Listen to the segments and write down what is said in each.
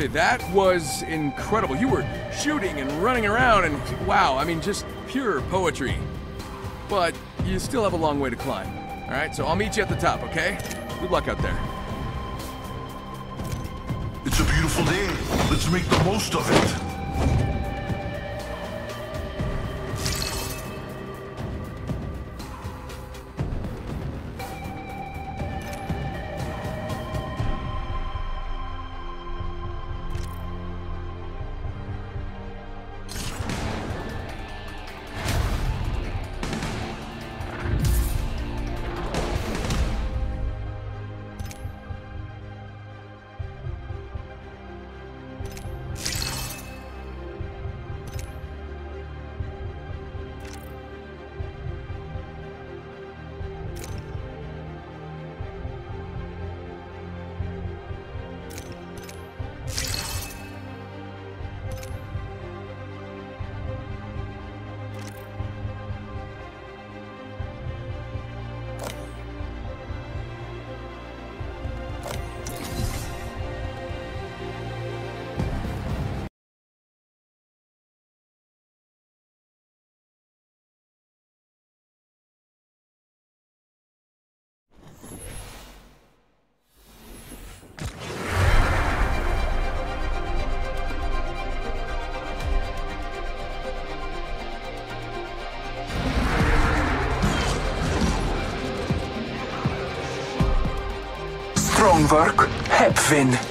Okay, that was incredible. You were shooting and running around, and wow, I mean, just pure poetry. But you still have a long way to climb. All right, so I'll meet you at the top, okay? Good luck out there. It's a beautiful day. Let's make the most of it. Hepvin.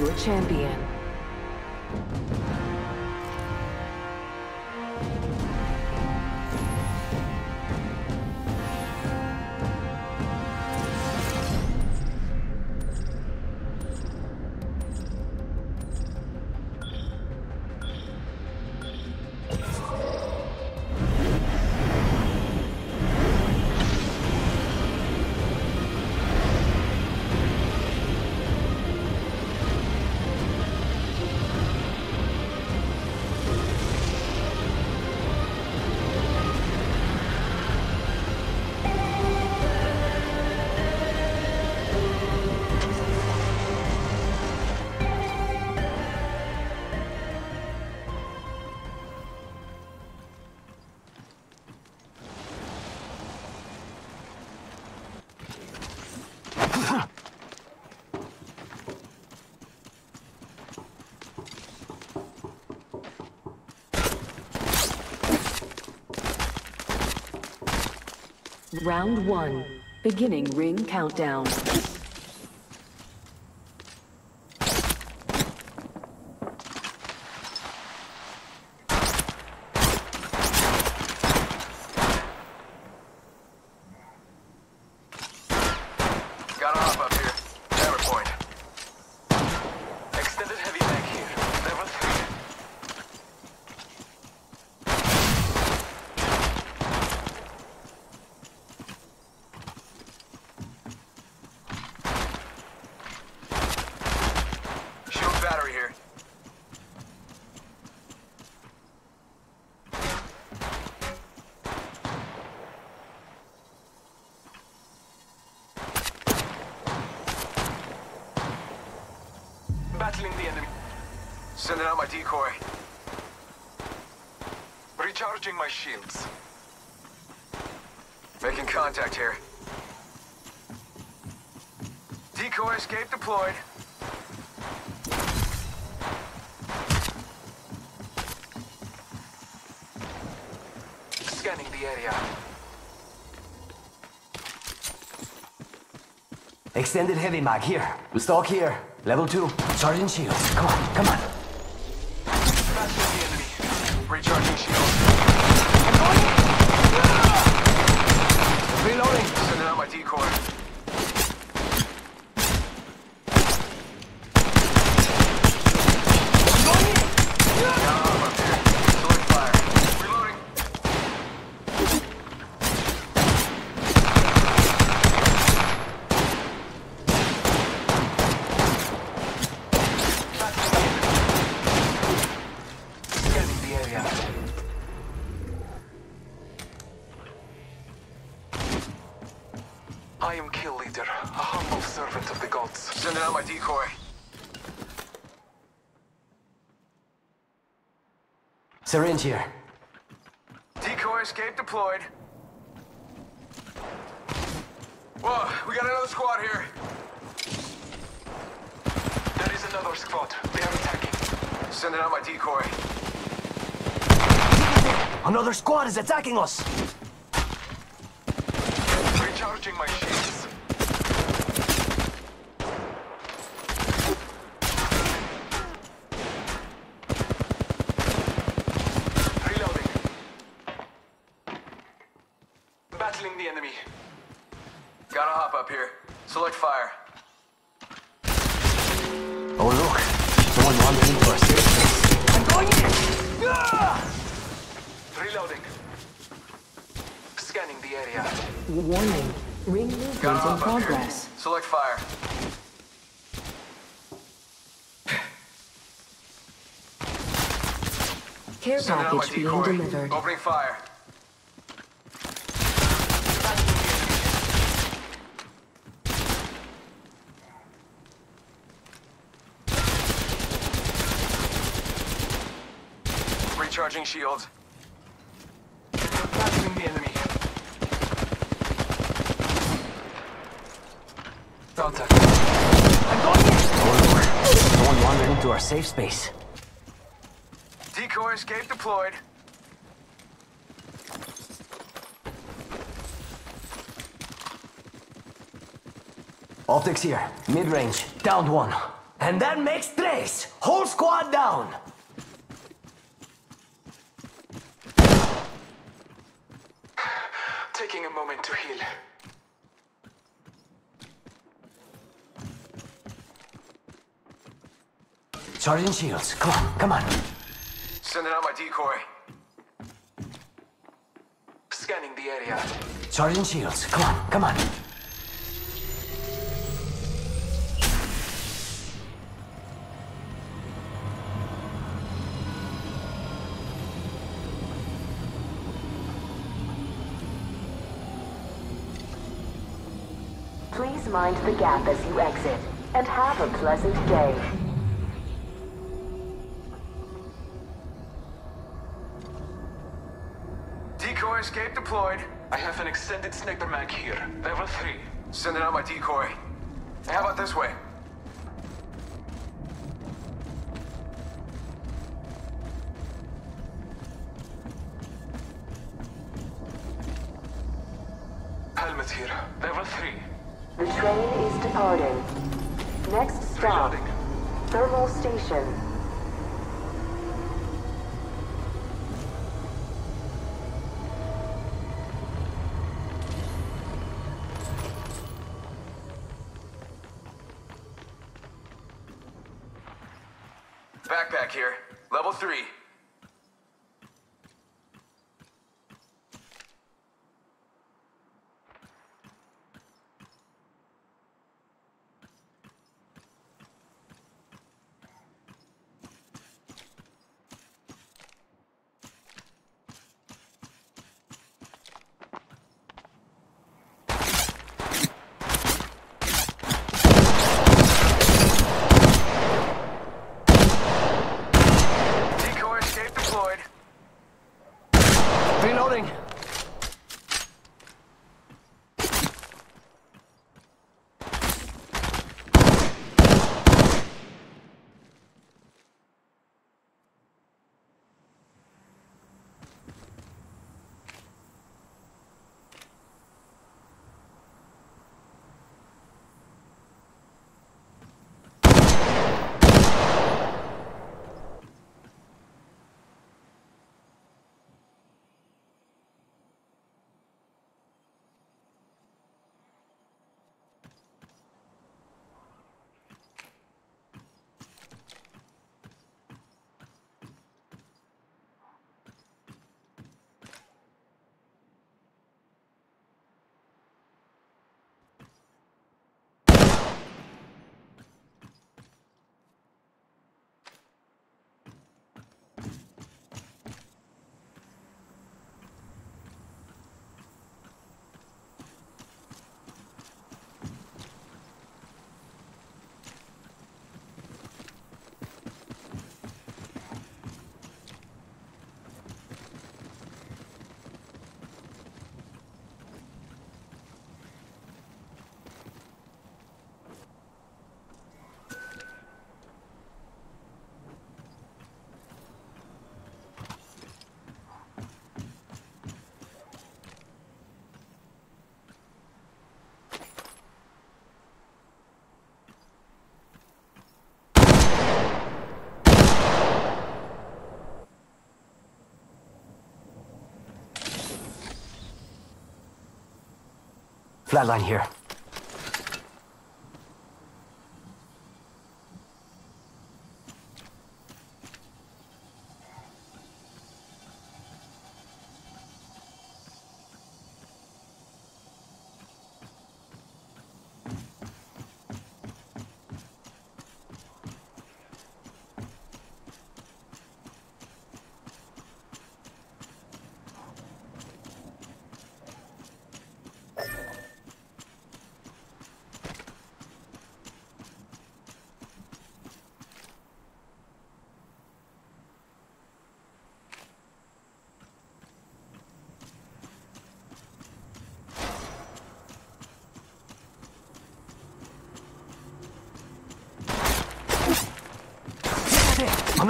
Is your champion. Round one. Beginning ring countdown. Got a hop up here. Hammer point. Extended heavy mag here. Level 3. Shield battery here. Battling the enemy. Sending out my decoy. Recharging my shields. Making contact here. Decoy escape deployed. Scanning the area. Extended heavy mag here. We stalk here. Level two. Sergeant Shields. Come on, come. Syringe here. Decoy escape deployed. Whoa, we got another squad here. There is another squad. They are attacking. Sending out my decoy. Another squad is attacking us! Recharging my shields. Reloading. Battling the enemy. Gotta hop up here. Select fire. Oh look! Someone wandering into our safe. I'm going in! Ah! Reloading. Scanning the area. Warning. Ring movement Gotta in hop up here. progress. Select fire. Care Sending out my package being delivered. Opening fire. Recharging shields. Battling the enemy. Contact. Oh look! Someone wandering into our safe space. Decoy escape deployed. Optics here. Mid-range. Downed one. And that makes tres! Whole squad down! Taking a moment to heal. Charging shields. Come on, come on. Sending out my decoy. Scanning the area. Charging shields. Come on, come on. Mind the gap as you exit, and have a pleasant day. Decoy escape deployed. I have an extended sniper mag here. Level 3. Sending out my decoy. How about this way? Helmet here. Level 3. The train is departing. Next stop. Thermal Station. Backpack here. Level three. Flatline here.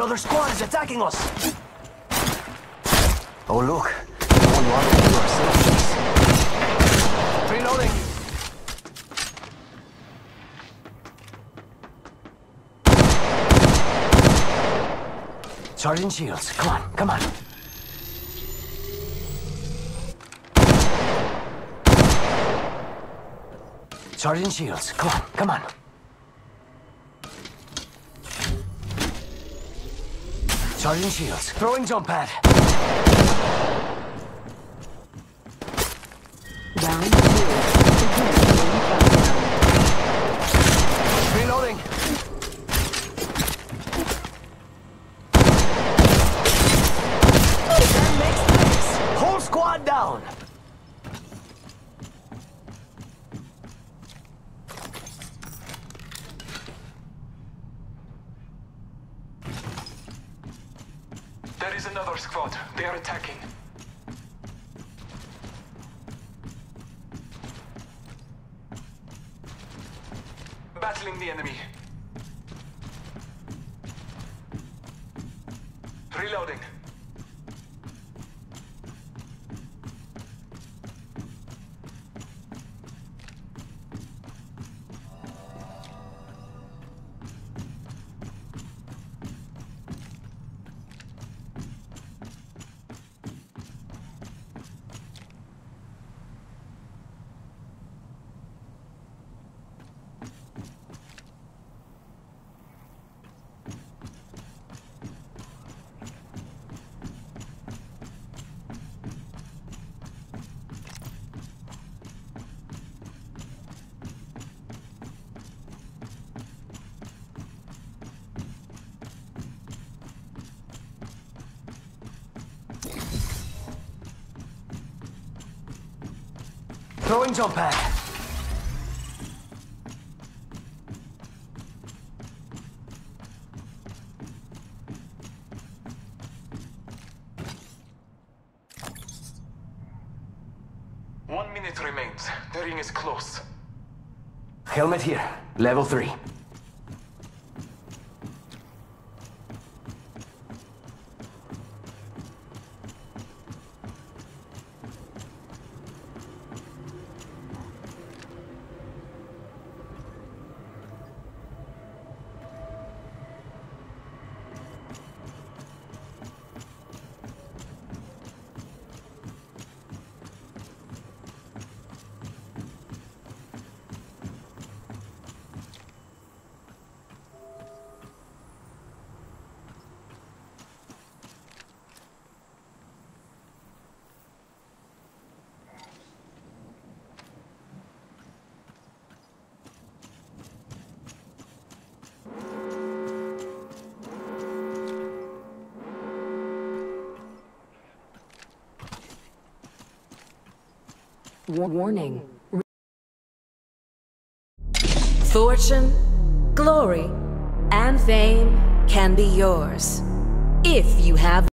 Another squad is attacking us! Oh, look. No one wanted to ourselves. Reloading. Sergeant Shields, come on, come on. Sergeant Shields, come on, come on. Sergeant Shields, throwing jump pad. Round two. Begin ring countdown. Reloading. That makes six. Whole squad down. There is another squad. They are attacking. Battling the enemy. Reloading. Throwing jump pad. One minute remains. The ring is close. Helmet here. Level 3. Warning. Fortune, glory, and fame can be yours if you have